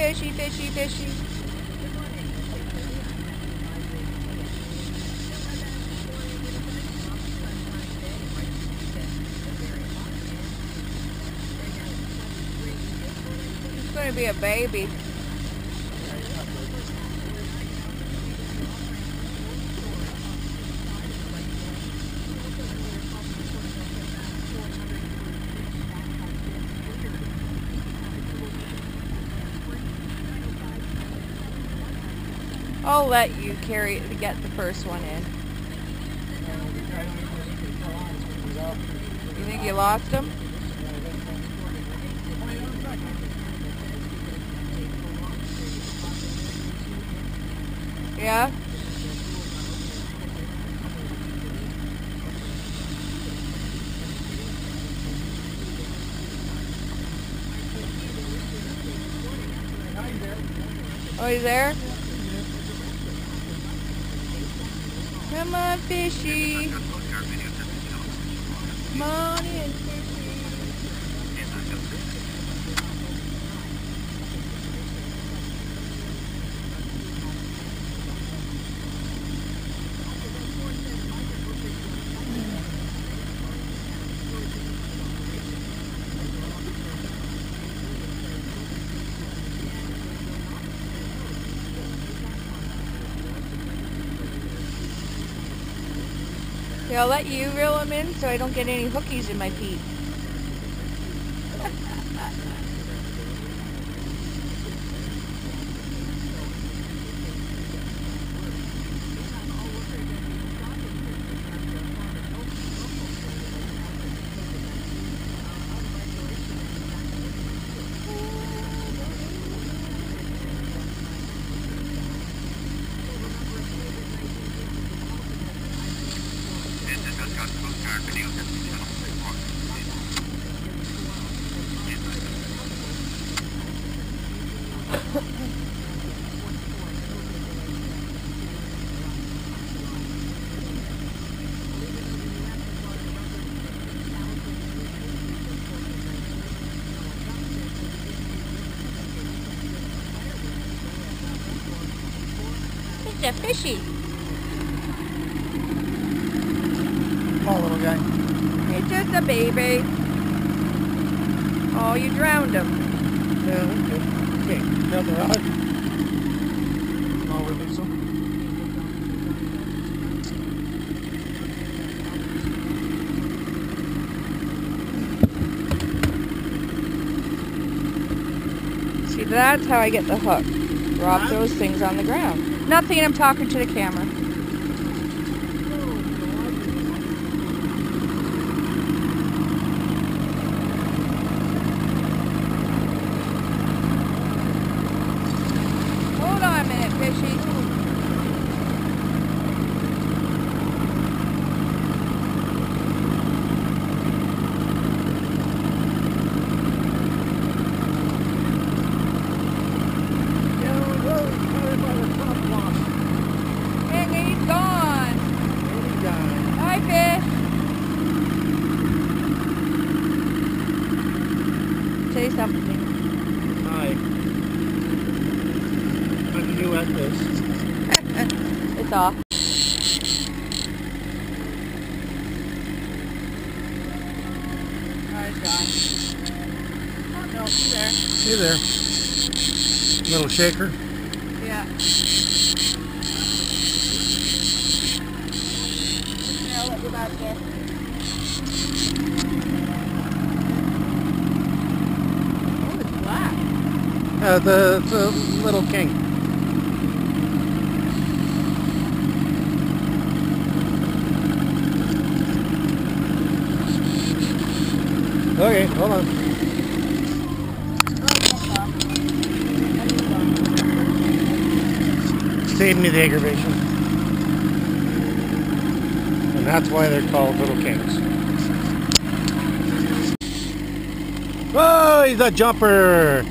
fishy, fishy, fishy. It's to be a baby. I'll let you carry get the first one in. You think you lost him? Yeah? Oh, he's there? Come on, fishy. Come on in, fishy. I'll let you reel them in so I don't get any hookies in my feet. A fishy. Small little guy. It's just a baby. Oh, you drowned him. Yeah, okay. Okay, got the rod. I'll release him. See, that's how I get the hook. Drop those things on the ground. Nothing, I'm talking to the camera. Hold on a minute, fishy. And he's gone. Hi, fish. Say something. Hi. I'm new at this. It's off. He's. Oh, no, there. Hey there. Little shaker. Yeah. Here, I'll let you back there. Oh, it's black. Uh, the, the little king. Okay, hold on. Save me the aggravation. And that's why they're called little kings. Oh, he's a jumper!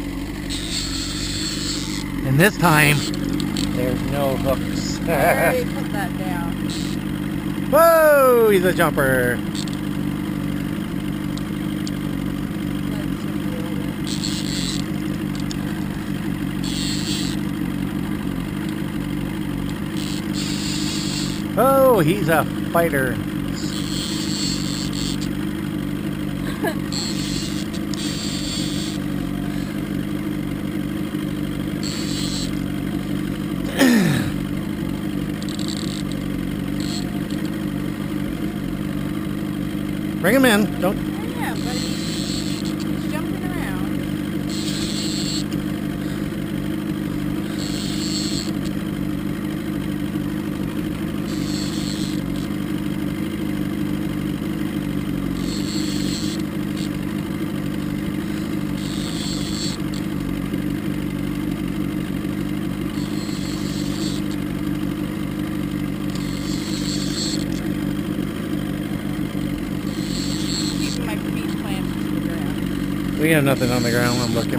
And this time, there's no hooks. put that down. Whoa, he's a jumper. Oh, he's a fighter. Bring him in. Don't. Yeah, but he's jumping around. Keeping my feet planted to the ground. We have nothing on the ground. I'm looking.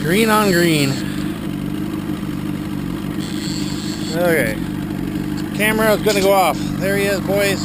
Green on green. Okay. Camera is gonna go off. There he is, boys.